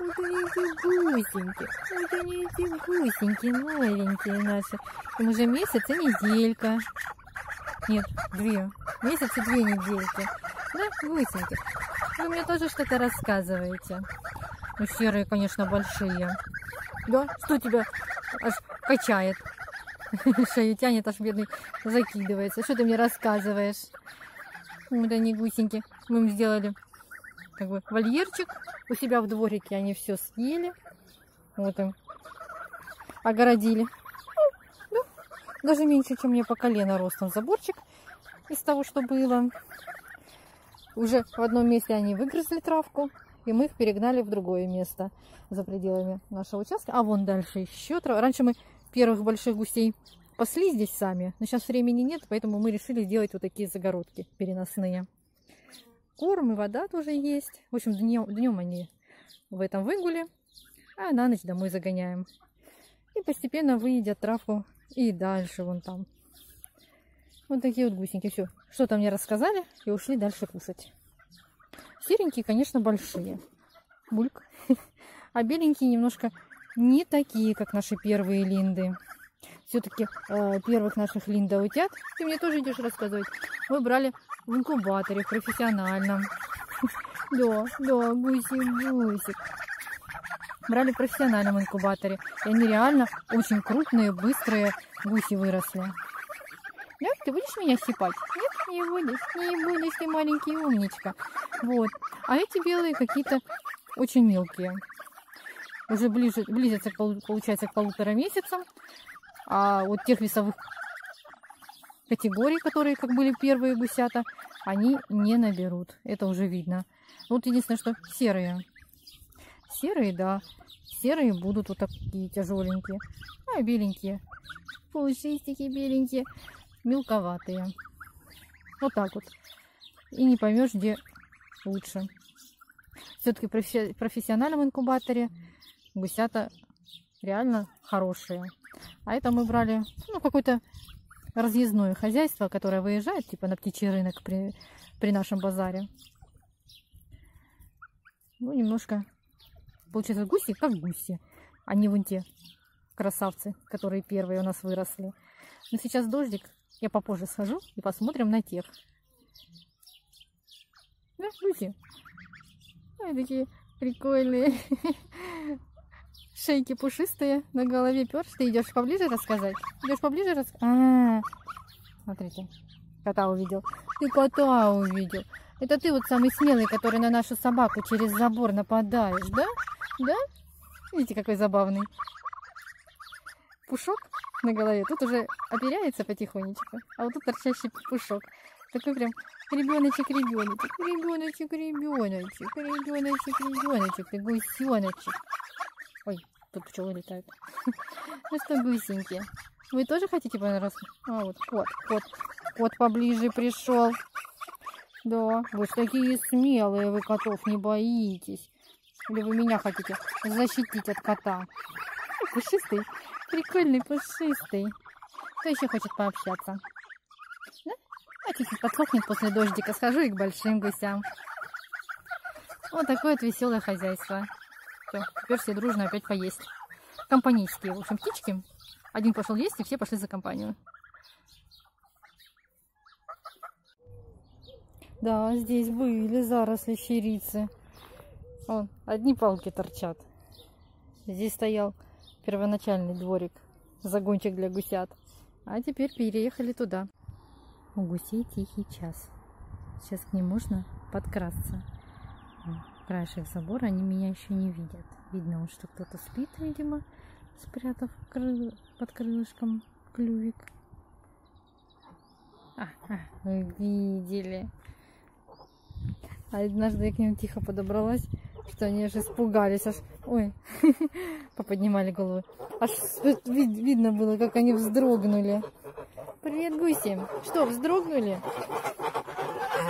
Вот они эти гусеньки. Вот они эти гусеньки маленькие наши. Им уже месяц и неделька. Нет, две. Месяц и две недельки. Да, гусеньки. Вы мне тоже что-то рассказываете. Ну, серые, конечно, большие. Да? Что тебя аж качает? Шею тянет, аж бедный закидывается. Что ты мне рассказываешь? Вот они гусеньки. Мы им сделали как бы вольерчик. У себя в дворике они все съели. Вот им. Огородили. Ну, да. Даже меньше, чем мне по колено ростом заборчик из того, что было. Уже в одном месте они выгрызли травку, и мы их перегнали в другое место за пределами нашего участка. А вон дальше еще трава. Раньше мы первых больших гусей пасли здесь сами, но сейчас времени нет, поэтому мы решили сделать вот такие загородки переносные. Корм и вода тоже есть. В общем, днем, днем они в этом выгуле, а на ночь домой загоняем. И постепенно выедят травку и дальше вон там. Вот такие вот гусеньки. Все, что-то мне рассказали и ушли дальше кушать. Серенькие, конечно, большие. Бульк. А беленькие немножко не такие, как наши первые линды. Все-таки э, первых наших линда утят, ты мне тоже идешь рассказывать, мы брали в инкубаторе, в профессиональном. Да, да, гусик, гусик. Брали в профессиональном инкубаторе. И они реально очень крупные, быстрые гуси выросли. Да, ты будешь меня щипать? Нет, не будешь, не будешь, ты маленький умничка. Вот. А эти белые какие-то очень мелкие. Уже ближе, близятся, получается, к полутора месяцам. А вот тех весовых категорий, которые как были первые гусята, они не наберут. Это уже видно. Вот единственное, что серые. Серые, да. Серые будут вот такие тяжеленькие. А беленькие. Пушистики беленькие. Мелковатые. Вот так вот. И не поймешь, где лучше. Все-таки в профессиональном инкубаторе гусята реально хорошие. А это мы брали, ну, какое-то разъездное хозяйство, которое выезжает, типа на птичий рынок при, при нашем базаре. Ну, немножко, получается, гуси как гуси, а не вон те красавцы, которые первые у нас выросли. Но сейчас дождик, я попозже схожу и посмотрим на тех. Да, гуси. Ой, такие прикольные. Шейки пушистые, на голове перш. Ты идешь поближе рассказать? Идешь поближе рассказать? А, -а, а, смотрите, кота увидел. Ты кота увидел. Это ты вот самый смелый, который на нашу собаку через забор нападаешь, да? Да? Видите, какой забавный. Пушок на голове. Тут уже оперяется потихонечку. А вот тут торчащий пушок. Такой прям ребеночек, ребеночек, ребеночек, ребеночек, ребеночек, ребеночек, ты гусеночек. Ой, тут пчелы летают. Ну что, гусеньки, вы тоже хотите понравиться? А, вот кот, кот, кот поближе пришел. Да, вы такие смелые, вы котов не боитесь. Или вы меня хотите защитить от кота? Пушистый, прикольный, пушистый. Кто еще хочет пообщаться? Да? А чуть-чуть подсохнет после дождика, схожу и к большим гусям. Вот такое вот веселое хозяйство. Все, теперь все дружно опять поесть. Компанейские, в общем, птички. Один пошел есть, и все пошли за компанию. Да, здесь были заросли щирицы. Вон, одни палки торчат. Здесь стоял первоначальный дворик, загончик для гусят. А теперь переехали туда. У гусей тихий час. Сейчас к ним можно подкрасться краешек забора, они меня еще не видят. Видно, что кто-то спит, видимо, спрятав крыл... под крылышком клювик. А, а, вы видели. Однажды я к ним тихо подобралась, что они аж испугались, аж, ой, поподнимали головы. Аж вид, видно было, как они вздрогнули. Привет, гуси. Что, вздрогнули?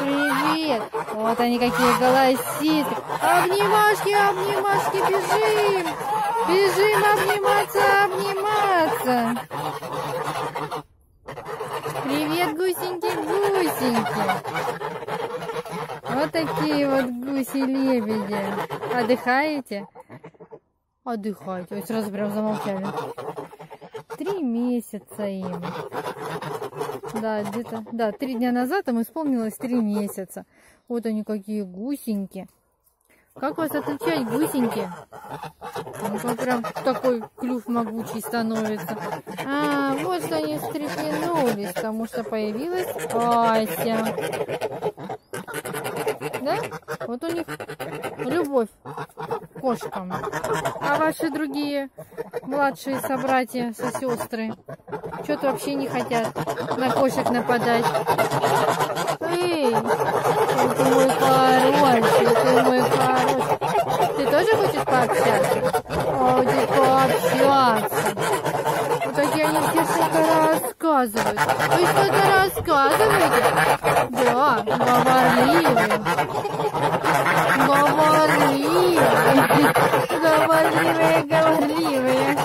Привет! Вот они какие голоситы. Обнимашки, обнимашки, бежим! Бежим обниматься, обниматься! Привет, гусеньки, гусеньки! Вот такие вот гуси-лебеди. Отдыхаете? отдыхать. Ой, сразу прям замолчали. Три месяца им. Да, где-то, да, три дня назад им исполнилось три месяца. Вот они какие гусеньки. Как вас отличать, гусеньки? Ну, прям такой клюв могучий становится. А, вот они встрепенулись, потому что появилась Ася. Да? Вот у них любовь кошкам. А ваши другие младшие собратья, сестры, что-то вообще не хотят на кошек нападать. Эй, ты мой хороший, ты мой хороший. Ты тоже хочешь пообщаться? О, ты пообщаться. Вот такие они все что-то рассказывают. Вы что-то рассказываете? Да, говорливые. Говорливые, говорливые.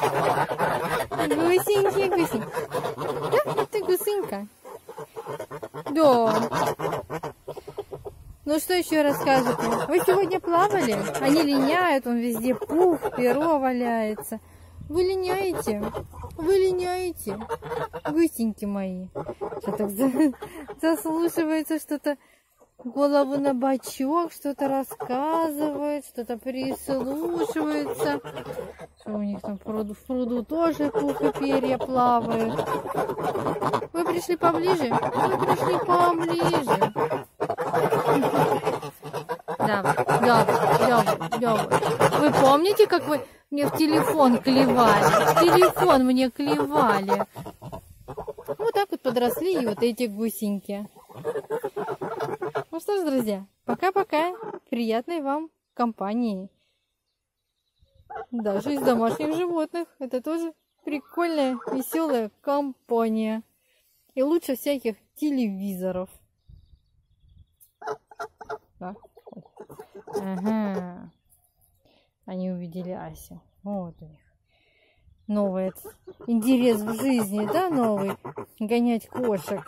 Гусеньки, гусеньки. Да, ты гусенька. Да. Ну что еще рассказывать? Вы сегодня плавали? Они линяют, он везде пух, перо валяется. Вы линяете? Вы линяете? Гусеньки мои. Что так за... заслушивается что-то голову на бочок, что-то рассказывает, что-то прислушивается. Что у них там в пруду, в пруду тоже пух перья плавают. Вы пришли поближе? Вы пришли поближе. Да, да, да, да. Вы помните, как вы мне в телефон клевали? В телефон мне клевали. Вот так вот подросли и вот эти гусеньки. Ну что ж, друзья, пока-пока. Приятной вам компании. Даже из домашних животных. Это тоже прикольная, веселая компания. И лучше всяких телевизоров. Да. Ага. Они увидели Асю. Вот у них. Новый интерес в жизни, да, новый? Гонять кошек.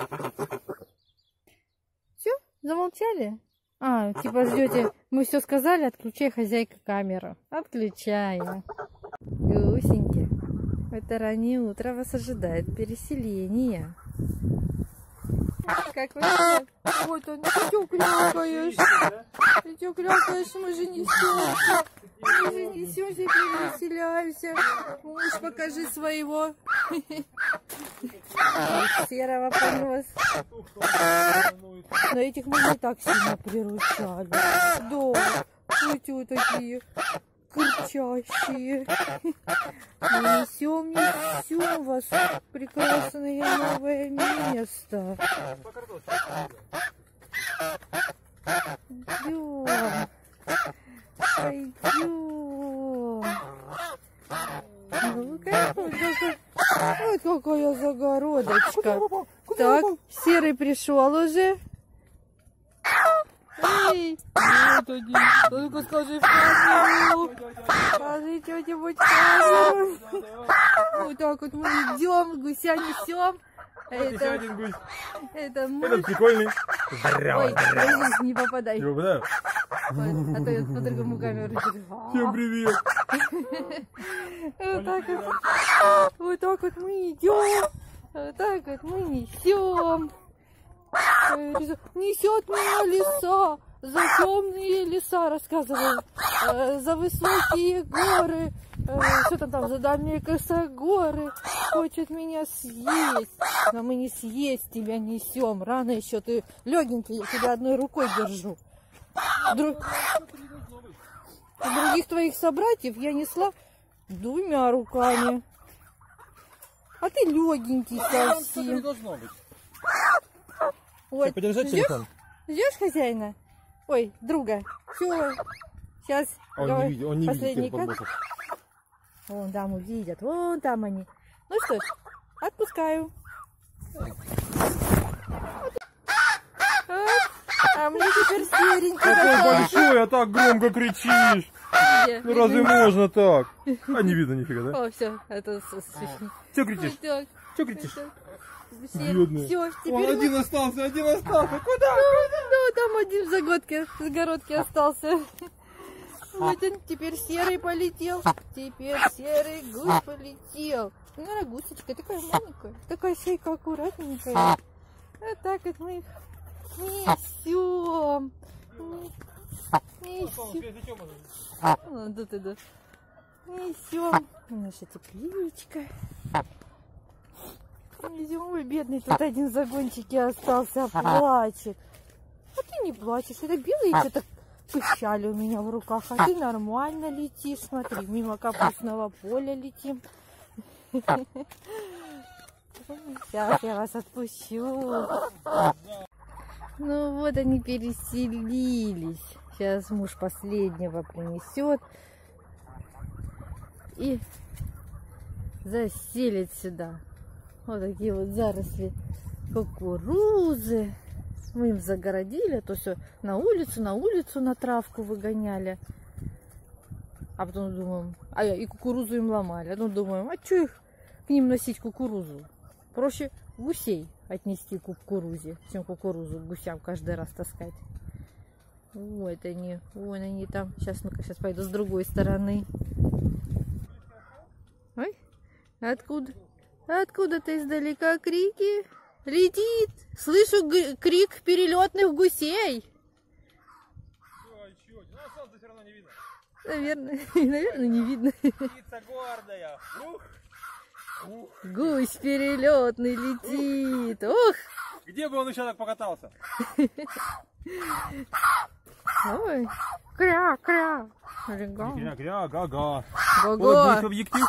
Замолчали? А, типа ждете, мы все сказали, отключай хозяйка камеру. Отключаю. Гусеньки, в это раннее утро вас ожидает переселение. Как вы Вот он, все крякаешь. Ты все крякаешь, мы же несемся. Мы же несемся и переселяемся. Муж, покажи своего. Серого понес. Но этих мы не так сильно приручали. Да, эти такие кричащие. Несем, несем вас прекрасное новое место. Идем. Пойдем. Какая, вот какая загородочка. Так, серый пришел уже. Эй, вот они. Ну-ка скажи камеру. Скажи что-нибудь камеру. Вот так вот мы идем, гуся несем. Это, один гусь. это муж. Этот прикольный. Ой, ой, не попадай. Не попадаю? Ой, а то я по другому камеру. Всем привет. Вот так вот. Вот так вот мы идем. Вот так вот мы несем. Несет меня леса. За темные леса, рассказывал. Э, За высокие горы. Э, Что там там, за дальние косогоры. Хочет меня съесть. Но мы не съесть тебя несем. Рано еще ты легенький, я тебя одной рукой держу. Дру- Других твоих собратьев я несла двумя руками. А ты легенький совсем. должно быть. Ой, Подержать телефон. Ждешь хозяина? Ой, друга. Все. Сейчас. А Он не видит, он не видит последний тех кадр. Вон там увидят, вон там они. Ну что ж, отпускаю. А мне теперь серенький Какой большой, а так громко кричишь. Где? Ну разве можно так? А не видно нифига, да? О, все, это с- с- Че кричишь? Че кричишь? Все, Бедный. все, теперь один остался, один остался. Куда? Ну, там один в загородке, в загородке остался. Вот он теперь серый полетел. Теперь серый гусь полетел. Ну, гусечка такая маленькая. Такая шейка аккуратненькая. Вот так вот мы их несем. Несем. Вон тут идут. Несем. Наша тепличка. Несем. Ой, бедный тут один в загончике остался, плачет. А ты не плачешь. Это белые что-то пыщали у меня в руках. А ты нормально летишь. Смотри, мимо капустного поля летим. Сейчас я вас отпущу. Ну вот они переселились. Сейчас муж последнего принесет. И заселит сюда. Вот такие вот заросли кукурузы. Мы им загородили, а то все на улицу, на улицу на травку выгоняли. А потом думаем, а и кукурузу им ломали. А потом думаем, а что их к ним носить кукурузу? Проще гусей отнести к кукурузе, чем кукурузу гусям каждый раз таскать. Вот они, вон они там. Сейчас, ну-ка, сейчас пойду с другой стороны. Ой, откуда? Откуда-то издалека крики. Летит! Слышу крик перелетных гусей. Наверное, наверное, не видно. Птица гордая. Ух. Гусь перелетный летит. Ух! Где бы он еще так покатался? Ой, кря-кря. Кря-кря, га-га. Га-га. объектив.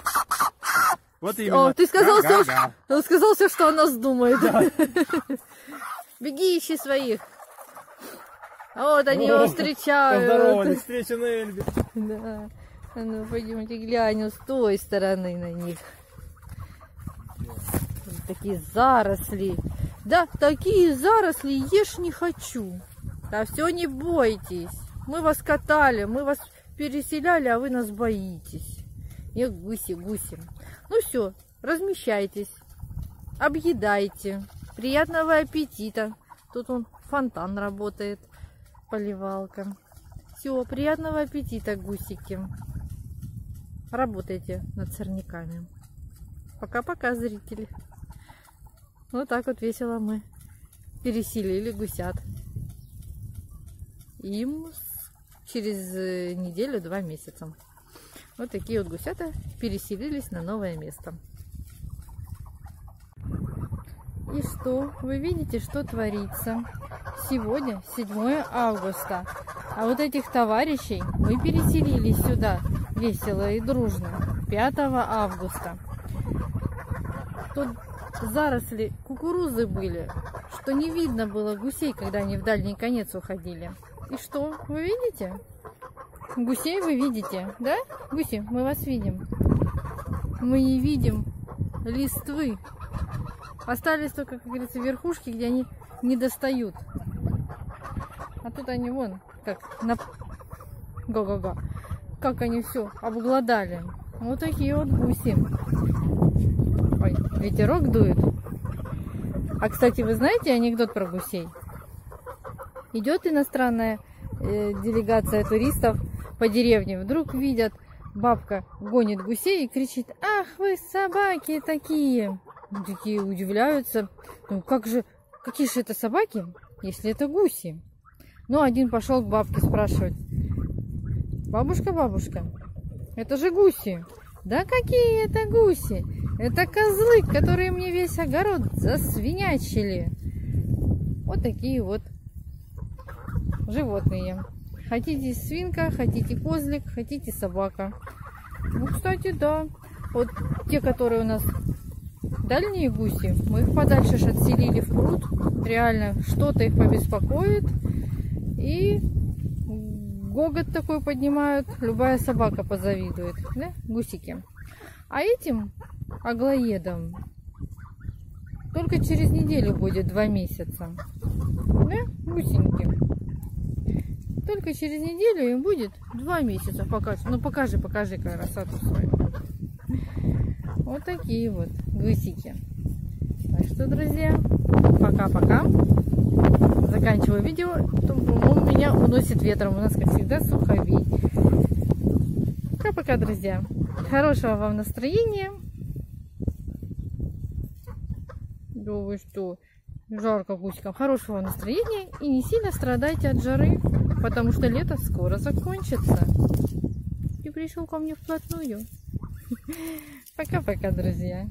Вот именно. О, ты сказал, все, он сказал все, что о нас думает. Да. Беги, ищи своих. Вот они его встречают. Поздоровались, встреча на Эльбе. Да. А ну, пойдемте глянем с той стороны на них. Такие заросли. Да, такие заросли ешь не хочу. Да все, не бойтесь. Мы вас катали, мы вас переселяли, а вы нас боитесь. Эх, гуси, гуси. Ну все, размещайтесь, объедайте. Приятного аппетита. Тут он фонтан работает, поливалка. Все, приятного аппетита, гусики. Работайте над сорняками. Пока-пока, зрители. Вот так вот весело мы переселили гусят. Им через э, неделю-два месяца. Вот такие вот гусята переселились на новое место. И что? Вы видите, что творится? Сегодня 7 августа. А вот этих товарищей мы переселили сюда весело и дружно 5 августа. Тут заросли кукурузы были, что не видно было гусей, когда они в дальний конец уходили. И что, вы видите? Гусей вы видите, да? Гуси, мы вас видим. Мы не видим листвы. Остались только, как говорится, верхушки, где они не достают. А тут они вон, как на... Га-га-га. Как они все обглодали. Вот такие вот гуси. Ветерок дует. А, кстати, вы знаете анекдот про гусей? Идет иностранная э, делегация туристов по деревне. Вдруг видят, бабка гонит гусей и кричит, ах вы собаки такие. Такие удивляются. Ну как же, какие же это собаки, если это гуси? Ну, один пошел к бабке спрашивать. Бабушка, бабушка, это же гуси. Да какие это гуси? Это козлы, которые мне весь огород засвинячили. Вот такие вот животные. Хотите свинка, хотите козлик, хотите собака. Ну, кстати, да. Вот те, которые у нас дальние гуси, мы их подальше отселили в пруд. Реально, что-то их побеспокоит. И гогот такой поднимают, любая собака позавидует, да, гусики. А этим аглоедам только через неделю будет два месяца, да, гусеньки. Только через неделю им будет два месяца покажи. Ну покажи, покажи красоту свою. Вот такие вот гусики. Так что, друзья, пока-пока. Заканчиваю видео. Он меня уносит ветром. У нас, как всегда, суховей. Пока-пока, друзья. Хорошего вам настроения. Да вы что? Жарко гуськам. Хорошего настроения и не сильно страдайте от жары, потому что лето скоро закончится. Ты пришел ко мне вплотную. Пока-пока, друзья.